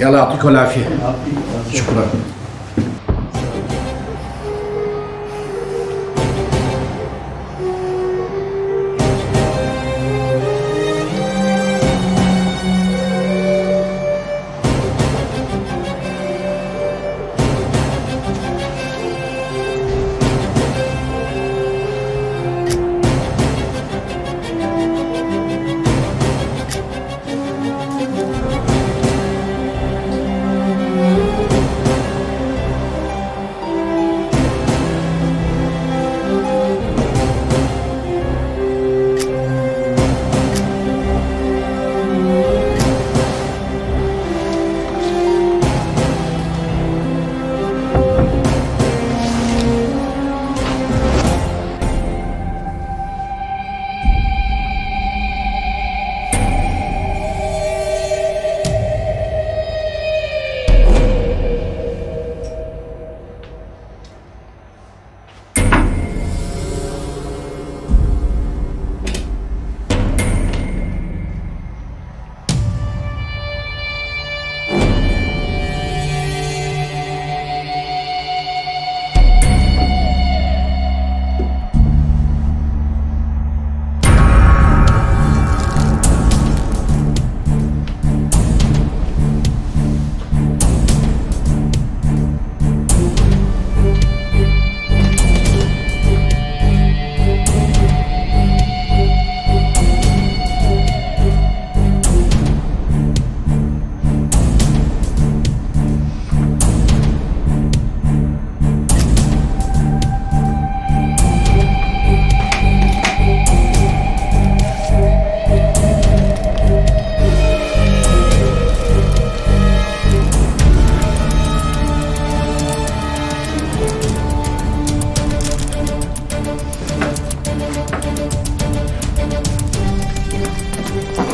يلا يعطيكم العافية. شكرا.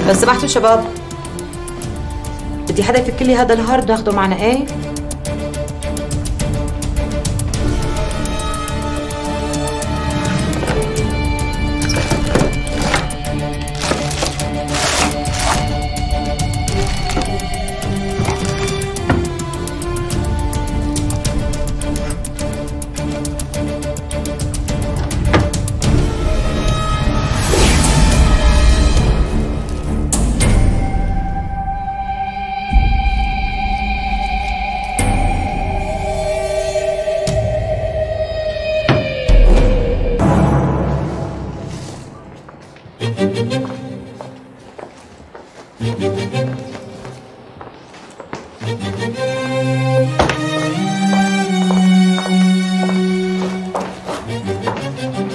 لو سمحتوا شباب بدي حدا يفك لي هذا الهارد ناخده معنا إيه؟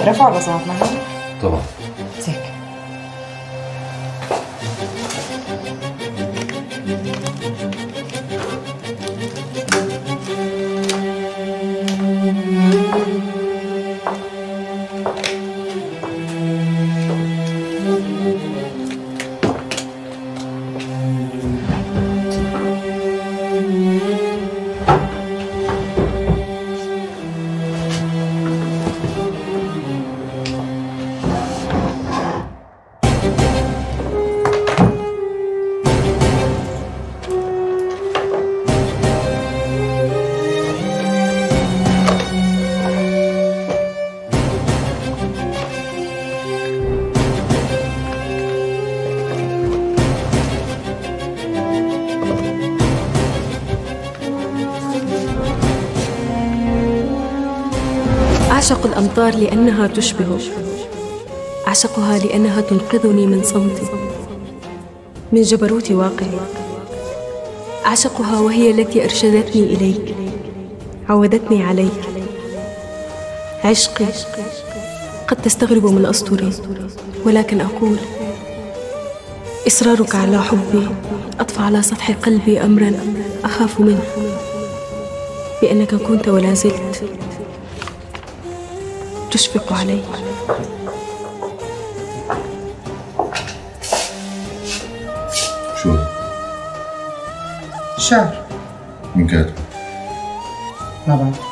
Prefabas on. machen? أعشق الأمطار لأنها تشبه. أعشقها لأنها تنقذني من صمتي من جبروت واقعي أعشقها وهي التي أرشدتني إليك. عودتني عليك. عشقي. قد تستغرب من أسطوري ولكن أقول إصرارك على حبي. أطفى على سطح قلبي أمرا أخاف منه. بأنك كنت ولا زلت. تشفق علي شو؟ شعر مين كاتب؟ ما بعرف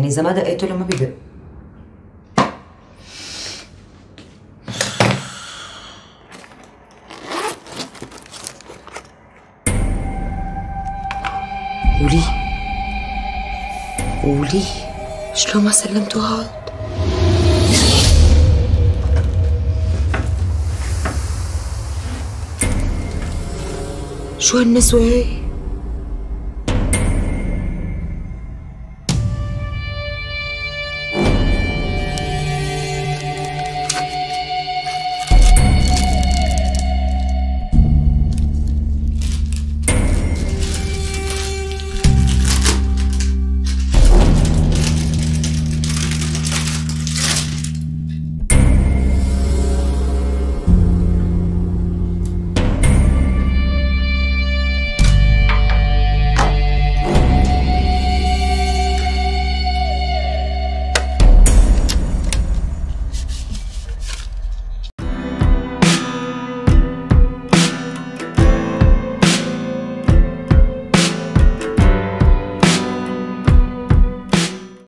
يعني إذا ما دقيت له ما بيدق. قولي. قولي. شلون ما سلمتوا هاد؟ شو هالنسوة هي؟